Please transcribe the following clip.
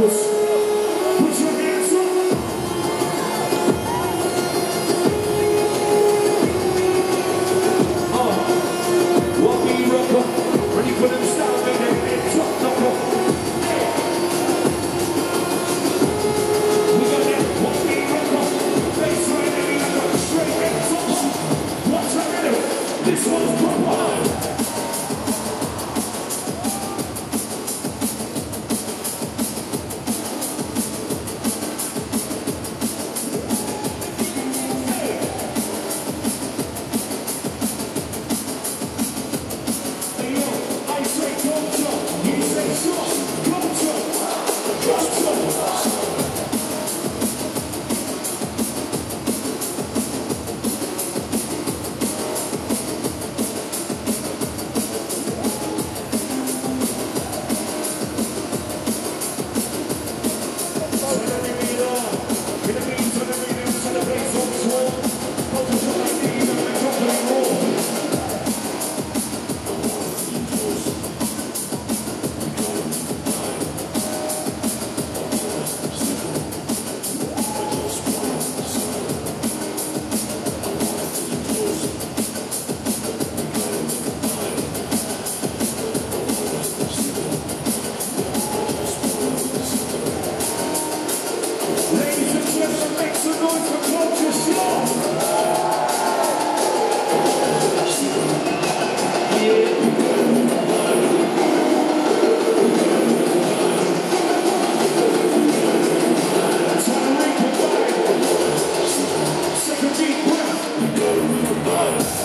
Christ. Take a deep breath.